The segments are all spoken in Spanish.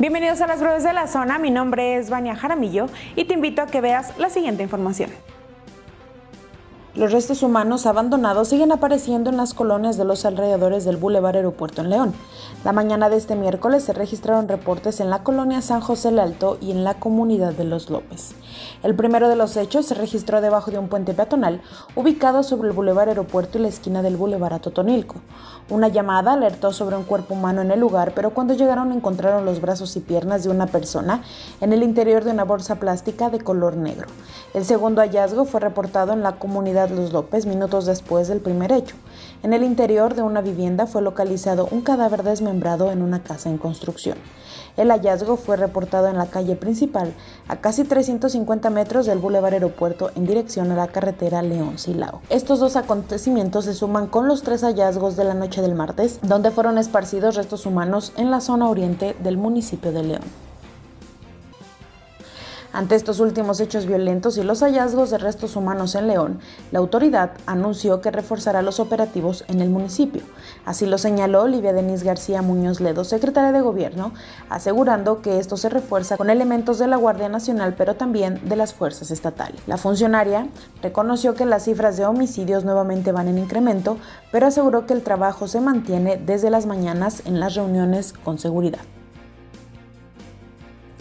Bienvenidos a las breves de la zona, mi nombre es Vania Jaramillo y te invito a que veas la siguiente información. Los restos humanos abandonados siguen apareciendo en las colonias de los alrededores del Boulevard Aeropuerto en León. La mañana de este miércoles se registraron reportes en la colonia San José el Alto y en la comunidad de Los López. El primero de los hechos se registró debajo de un puente peatonal ubicado sobre el Boulevard Aeropuerto y la esquina del Boulevard Atotonilco. Una llamada alertó sobre un cuerpo humano en el lugar, pero cuando llegaron encontraron los brazos y piernas de una persona en el interior de una bolsa plástica de color negro. El segundo hallazgo fue reportado en la comunidad Los López minutos después del primer hecho. En el interior de una vivienda fue localizado un cadáver desmembrado en una casa en construcción. El hallazgo fue reportado en la calle principal, a casi 350 metros del Boulevard Aeropuerto en dirección a la carretera León-Silao. Estos dos acontecimientos se suman con los tres hallazgos de la noche del martes, donde fueron esparcidos restos humanos en la zona oriente del municipio de León. Ante estos últimos hechos violentos y los hallazgos de restos humanos en León, la autoridad anunció que reforzará los operativos en el municipio. Así lo señaló Olivia Denise García Muñoz Ledo, secretaria de Gobierno, asegurando que esto se refuerza con elementos de la Guardia Nacional, pero también de las fuerzas estatales. La funcionaria reconoció que las cifras de homicidios nuevamente van en incremento, pero aseguró que el trabajo se mantiene desde las mañanas en las reuniones con seguridad.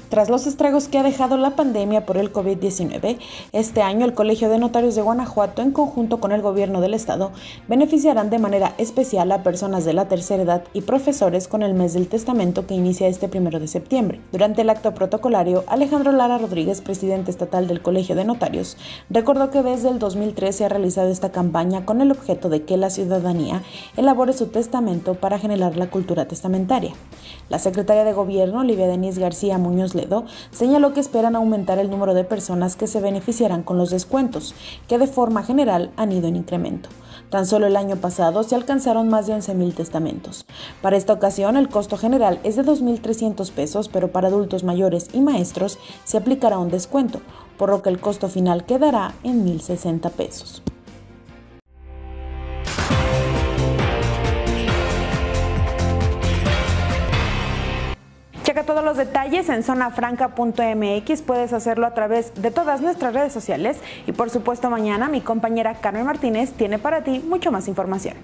Tras los estragos que ha dejado la pandemia por el COVID-19, este año el Colegio de Notarios de Guanajuato, en conjunto con el gobierno del estado, beneficiarán de manera especial a personas de la tercera edad y profesores con el mes del testamento que inicia este primero de septiembre. Durante el acto protocolario, Alejandro Lara Rodríguez, presidente estatal del Colegio de Notarios, recordó que desde el 2013 se ha realizado esta campaña con el objeto de que la ciudadanía elabore su testamento para generar la cultura testamentaria. La secretaria de Gobierno, Olivia Denise García Muñoz señaló que esperan aumentar el número de personas que se beneficiarán con los descuentos, que de forma general han ido en incremento. Tan solo el año pasado se alcanzaron más de 11.000 testamentos. Para esta ocasión el costo general es de 2.300 pesos, pero para adultos mayores y maestros se aplicará un descuento, por lo que el costo final quedará en 1.060 pesos. todos los detalles en zonafranca.mx. Puedes hacerlo a través de todas nuestras redes sociales. Y por supuesto, mañana mi compañera Carmen Martínez tiene para ti mucho más información.